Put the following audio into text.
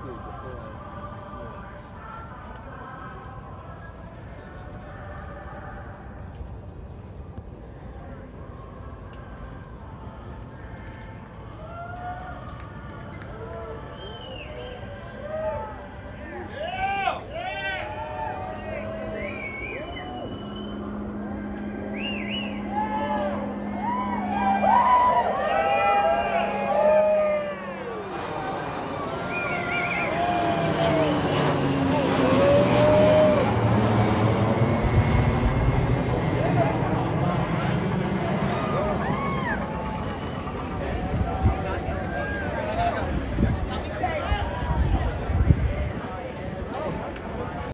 谢谢都来